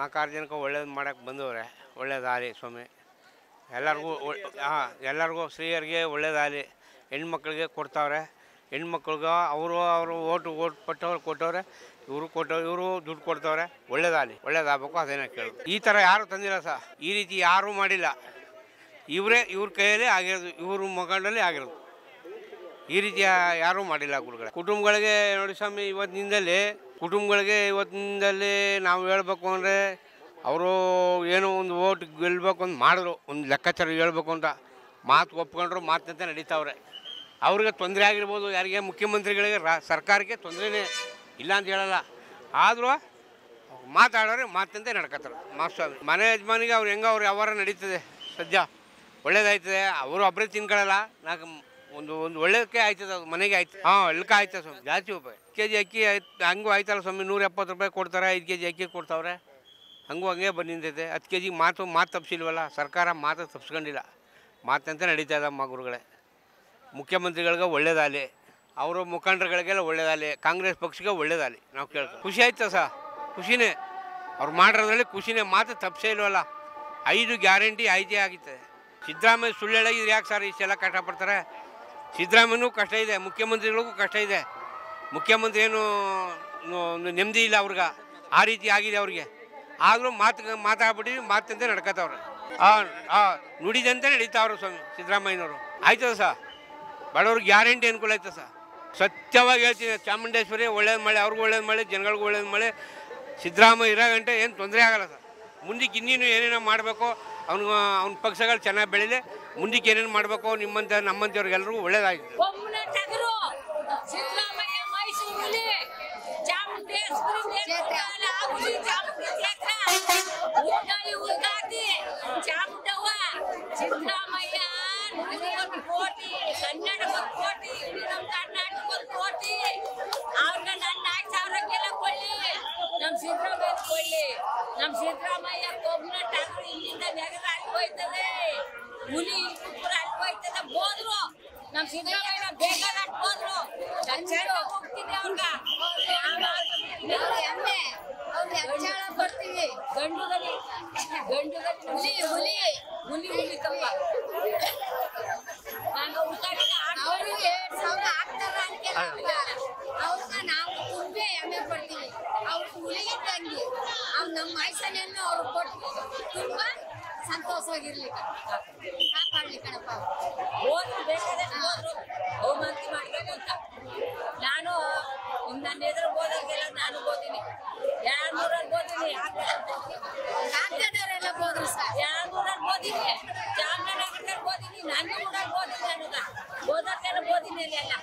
ನಾಲ್ಕಾರು ಒಳ್ಳೇದು ಮಾಡೋಕ್ಕೆ ಬಂದವ್ರೆ. ಒಳ್ಳೇದಾಗಲಿ ಸ್ವಾಮಿ. ಎಲ್ಲರಿಗೂ ಹಾಂ, ಎಲ್ಲರಿಗೂ ಸ್ತ್ರೀಯರಿಗೆ ಒಳ್ಳೇದಾಗಲಿ ಹೆಣ್ಮಕ್ಳಿಗೆ ಕೊಡ್ತಾವ್ರೆ. ಹೆಣ್ಮಕ್ಳಿಗೆ ಅವರು ಅವರು ಓಟು ಓಟ್ ಕೊಟ್ಟವ್ರು ಕೊಟ್ಟವ್ರೆ. ಇವರು ಕೊಟ್ಟವ್ರು, ಇವರು ದುಡ್ಡು ಕೊಡ್ತವ್ರೆ. ಒಳ್ಳೇದಾಗಲಿ ಒಳ್ಳೇದಾಗಬೇಕು ಅದೇನೇ ಕೇಳೋದು ಈ ಥರ ಯಾರು ತಂದಿಲ್ಲ ಸರ್. ಈ ರೀತಿ ಯಾರೂ ಮಾಡಿಲ್ಲ. ಇವರೇ ಇವ್ರ ಕೈಯಲ್ಲಿ ಆಗಿರೋದು, ಇವರು ಮಗಂಡಲ್ಲೇ ಆಗಿರೋದು. ಈ ರೀತಿಯ ಯಾರೂ ಮಾಡಿಲ್ಲ ಗುರುಗಳೇ. ಕುಟುಂಬಗಳಿಗೆ ನೋಡಿ ಸ್ವಾಮಿ, ಇವತ್ತಿನಿಂದಲೇ, ಕುಟುಂಬಗಳಿಗೆ ಇವತ್ತಿನಿಂದಲೇ ನಾವು ಹೇಳ್ಬೇಕು ಅಂದರೆ ಅವರು ಏನೋ ಒಂದು ಓಟ್ ಗೆಲ್ಲಬೇಕು ಅಂತ ಮಾಡಿದ್ರು, ಒಂದು ಲೆಕ್ಕಾಚಾರ ಹೇಳ್ಬೇಕು ಅಂತ ಮಾತು ಒಪ್ಕೊಂಡ್ರು ಮಾತಂತೆ ನಡೀತಾವ್ರೆ. ಅವ್ರಿಗೆ ತೊಂದರೆ ಆಗಿರ್ಬೋದು, ಯಾರಿಗೆ ಮುಖ್ಯಮಂತ್ರಿಗಳಿಗೆ, ರಾ, ಸರ್ಕಾರಕ್ಕೆ ತೊಂದರೆನೇ ಇಲ್ಲ ಅಂತ ಹೇಳಲ್ಲ. ಆದರೂ ಮಾತಾಡೋರೆ ಮಾತಂತೆ ನಡ್ಕತ್ತಾರೆ ಮಾಸ್ವಾಮಿ ಮನೆ ಯಜಮಾನಿಗೆ ಅವ್ರು ಹೆಂಗೆ ಅವ್ರು ವ್ಯವಹಾರ ನಡೀತದೆ ಸದ್ಯ. ಒಳ್ಳೇದಾಯ್ತದೆ, ಅವರು ಒಬ್ಬರೇ ತಿನ್ಕೊಳ್ಳಲ್ಲ. ನಾಲ್ಕು ಒಂದು ಒಂದು ಒಳ್ಳೆಯಕ್ಕೆ ಆಯ್ತದ ಮನೆಗೆ ಆಯ್ತು. ಹಾಂ ಎಲ್ಕ ಆಯ್ತದೆ ಸ್ವಾಮಿ ಜಾಸ್ತಿ ರೂಪಾಯಿ ಕೆ ಜಿ ಅಕ್ಕಿ ಆಯ್ತು, ಹಂಗೂ ಆಯ್ತಲ್ಲ ಸ್ವಾಮಿ ನೂರ ಎಪ್ಪತ್ತು ರೂಪಾಯಿ ಕೊಡ್ತಾರೆ, ಐದು ಕೆ ಜಿ ಅಕ್ಕಿ ಕೊಡ್ತಾವ್ರೆ. ಹಂಗೂ ಹಂಗೆ ಬಂದಿದ್ದೈತೆ. ಹತ್ತು ಕೆ ಜಿಗೆ ಮಾತು ಮಾತು ತಪ್ಪಿಸಿಲ್ವಲ್ಲ ಸರ್ಕಾರ ಮಾತು ತಪ್ಪಿಸ್ಕೊಂಡಿಲ್ಲ ಮಾತಂತೆ ನಡೀತಾ ಇದ್ದಮ್ಮ ಗುರುಗಳೇ. ಮುಖ್ಯಮಂತ್ರಿಗಳಿಗೆ ಒಳ್ಳೇದಾಗಲಿ, ಅವರ ಮುಖಂಡರುಗಳಿಗೆಲ್ಲ ಒಳ್ಳೇದಾಗಲಿ, ಕಾಂಗ್ರೆಸ್ ಪಕ್ಷಕ್ಕೆ ಒಳ್ಳೇದಾಗಲಿ, ನಾವು ಕೇಳ್ತೀವಿ. ಖುಷಿ ಆಯ್ತ ಸಹ ಖುಷಿನೇ. ಅವ್ರು ಮಾಡಿರೋದ್ರಲ್ಲಿ ಖುಷಿನೇ. ಮಾತು ತಪ್ಪಿಸೇ ಇಲ್ವಲ್ಲ? ಐದು ಗ್ಯಾರಂಟಿ ಐದೇ ಆಗಿರ್ತದೆ ಸಿದ್ದರಾಮಯ್ಯ ಸುಳ್ಳು ಹೇಳಾಗಿದ್ರೆ ಯಾಕೆ ಸರ್ ಇಷ್ಟೆಲ್ಲ ಕಷ್ಟಪಡ್ತಾರೆ? ಸಿದ್ದರಾಮಯ್ಯನೂ ಕಷ್ಟ ಇದೆ, ಮುಖ್ಯಮಂತ್ರಿಗಳಿಗೂ ಕಷ್ಟ ಇದೆ. ಮುಖ್ಯಮಂತ್ರಿ ಏನು ನೆಮ್ಮದಿ ಇಲ್ಲ ಅವ್ರಿಗೆ. ಆ ರೀತಿ ಆಗಿದೆ ಅವ್ರಿಗೆ. ಆದರೂ ಮಾತು ಮಾತಾಡ್ಬಿಟ್ಟು ಮಾತಂತೆ ಹಾಂ ನುಡಿದಂತೆ ನಡೀತಾವ್ರು ಸ್ವಾಮಿ, ಸಿದ್ದರಾಮಯ್ಯನವರು. ಆಯ್ತದ ಸರ್? ಬಡವ್ರಿಗೆ ಗ್ಯಾರಂಟಿ ಅನುಕೂಲ ಆಯ್ತದ ಸರ್? ಸತ್ಯವಾಗಿ ಹೇಳ್ತೀನಿ, ಚಾಮುಂಡೇಶ್ವರಿ ಒಳ್ಳೇದು ಮಳೆ, ಅವ್ರಿಗೂ ಒಳ್ಳೇದು ಮಳೆ, ಜನಗಳಿಗೂ ಒಳ್ಳೇದು ಮಳೆ. ಸಿದ್ದರಾಮಯ್ಯ ಇರೋ ಗಂಟೆ ಏನು ತೊಂದರೆ ಆಗಲ್ಲ ಸರ್. ಮುಂದಕ್ಕೆ ಇನ್ನೇನು ಏನೇನು ಮಾಡಬೇಕು, ಅವನು, ಅವ್ನ ಪಕ್ಷಗಳು ಚೆನ್ನಾಗಿ ಬೆಳೀಲಿ ಮುಂದಕ್ಕೆ ಏನೇನು ಮಾಡಬೇಕು ನಿಮ್ಮಂತ ನಮ್ಮಂತವ್ರಿಗೆಲ್ಲರಿಗೂ ಒಳ್ಳೇದಾಗಿದೆ ಸಿದ್ದರಾಮಯ್ಯ ಕೋಟಿ ಕನ್ನಡ ಕೋಟಿ ನಮ್ಮ ಕರ್ನಾಟಕ ಒಂದು ಕೋಟಿ ಅವ್ರನ್ನ ನನ್ನ ನಾಲ್ಕು ಸಾವಿರಕ್ಕೆಲ್ಲ ಕೊಳ್ಳಿ ನಮ್ಮ ಸಿದ್ದರಾಮಯ್ಯ ನಮ್ ಸಿದ್ದರಾಮಯ್ಯ ಬೊಮ್ಮನ ಆದ್ರೂ ಇಲ್ಲಿಂದ ನೆಗದ ಹೋಯ್ತದೆ. ಹುಲಿ ಇಬ್ಬರು ಅಲ್ಲಿ ಹೋಯ್ತದೆ. ಬೋದ್ರು ನಮ್ ಸಿದ್ದರಾಮಯ್ಯ ಬೇಗ ಹೋದ್ರು. ಹೋಗ್ತಿದ್ದೆ ಅವ್ರಗ. ಬರ್ತೀವಿ ಗಂಡುಗಲಿ ಗಂಡುಗಲಿ ಹುಲಿ ಹುಲಿ ಹುಲಿ ಹುಲಿ ತಮ್ಮ ನಾನು ಊಟಕ್ಕೆ ಅವರು ಎರಡ್ ಸಾವಿರ ಆಗ್ತಾರ ಅಂತ ಅವ್ರನ್ನ ನಾವು ತುಂಬೆ ಎಮ್ಮೆ ಪಡ್ತೀವಿ. ಅವ್ರು ಹುಲಿಗೆ ತಂಗಿ. ನಮ್ಮ ಮೈಸೂರನ್ನು ಅವ್ರು ಕೊಟ್ಟು ತುಂಬಾ ಸಂತೋಷವಾಗಿರ್ಲಿ ಕಾಪಾಡ್ಲಿ ಕಣಪ್ಪ ಹೋದ್ರು ಬೇಕಾದಷ್ಟು ಹೋದ್ರು. ಬಹುಮಂತಿ ಮಾಡ್ಬೇಕು ಅಂತ. ನಾನು ನನ್ನ ಎದುರು ಹೋದಾಗೆಲ್ಲ ನಾನು ಓದಿನಿ ಎರಡು ನೂರಲ್ಲಿ ಓದಿನಿ ಕಾಗ್ದದವರೆಲ್ಲ ಹೋದ್ರು ಸರ್. ಎರಡು